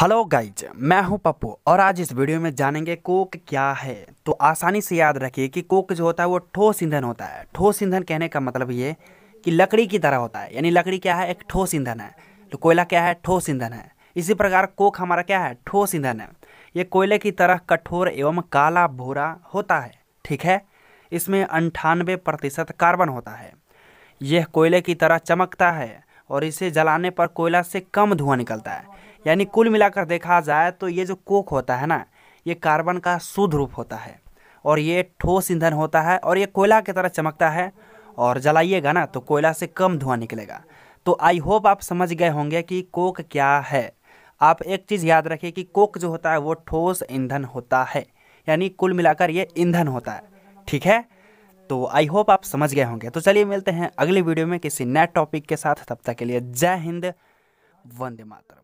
Hello guys मैं हूँ पप्पू और आज इस वीडियो में जानेंगे कोक क्या है। तो आसानी से याद रखिए कि कोक जो होता है वो ठोस ईंधन होता है। ठोस ईंधन कहने का मतलब ये कि लकड़ी की तरह होता है। यानी लकड़ी क्या है? एक ठोस ईंधन है। तो कोयला क्या है? ठोस ईंधन है। इसी प्रकार कोक हमारा क्या है? ठोस ईंधन है। ये कोयले की तरह कठोर एवं काला भूरा होता है। ठीक है? इसमें अंठानवे प्रतिशत कार्बन होता है। यह कोयले की तरह चमकता है और इसे जलाने पर कोयला से कम धुआँ निकलता है। यानी कुल मिलाकर देखा जाए तो ये जो कोक होता है ना, ये कार्बन का शुद्ध रूप होता है। और ये ठोस ईंधन होता है और ये कोयला की तरह चमकता है। और जलाइएगा ना तो कोयला से कम धुआँ निकलेगा। तो आई होप आप समझ गए होंगे कि कोक क्या है। आप एक चीज़ याद रखिए कि कोक जो होता है वो ठोस ईंधन होता है। यानी कुल मिलाकर ये ईंधन होता है। ठीक है? तो आई होप आप समझ गए होंगे। तो चलिए मिलते हैं अगले वीडियो में किसी नए टॉपिक के साथ। तब तक के लिए जय हिंद, वंदे मातरम।